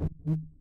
Mm-hmm.